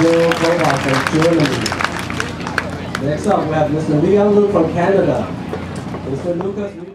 From Germany. Next up, we have Mr. Leon Lu from Canada. Mr. Lucas.